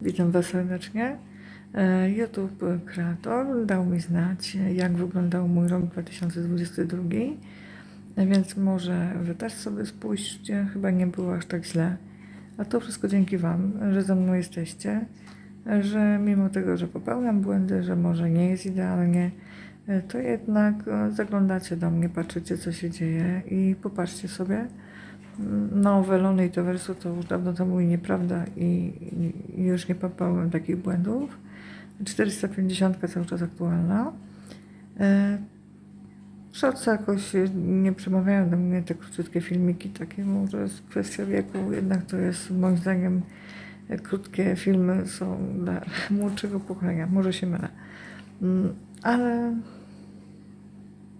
Witam Was serdecznie. E, YouTube Kreator dał mi znać, jak wyglądał mój rok 2022, E, więc może Wy też sobie spójrzcie, chyba nie było aż tak źle. A to wszystko dzięki Wam, że ze mną jesteście, że mimo tego, że popełniam błędy, że może nie jest idealnie, e, to jednak zaglądacie do mnie, patrzycie co się dzieje i popatrzcie sobie. Nowe Lony i Towersu to już dawno temu i nieprawda i, już nie popełniam takich błędów. 450 cały czas aktualna. E, Shortsy jakoś nie przemawiają do mnie te króciutkie filmiki, takie może jest kwestia wieku, jednak to jest moim zdaniem e, krótkie filmy są dla młodszego pokolenia, może się mylę. Mm, Ale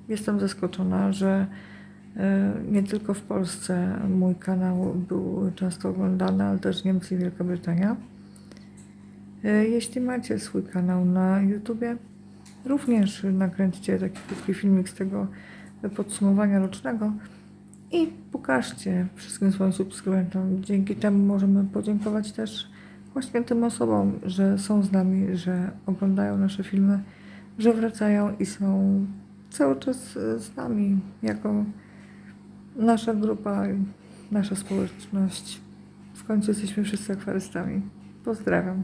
jestem zaskoczona, że nie tylko w Polsce mój kanał był często oglądany, ale też Niemcy i Wielka Brytania. E, Jeśli macie swój kanał na YouTubie, również nakręćcie taki krótki filmik z tego podsumowania rocznego i pokażcie wszystkim swoim subskrybentom. Dzięki temu możemy podziękować też właśnie tym osobom, że są z nami, że oglądają nasze filmy, że wracają i są cały czas z nami jako nasza grupa, nasza społeczność. W końcu jesteśmy wszyscy akwarystami. Pozdrawiam.